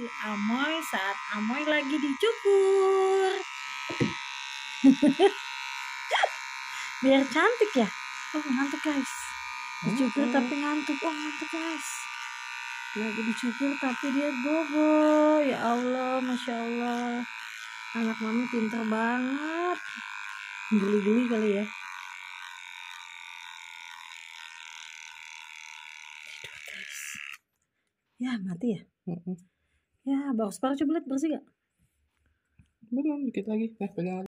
si Amoy saat Amoy lagi dicukur. Biar cantik ya. Oh ngantuk guys. Dicukur Mm-mm. tapi ngantuk. Oh ngantuk guys. Lagi dicukur tapi dia bobo. Ya Allah, masya Allah. Anak mami pinter banget. Geli-geli kali ya. Tidur guys. Ya mati ya. Mm-mm. Ya, baru separuh coba lihat bersih gak? Belum dikit lagi. Eh, pegang lagi.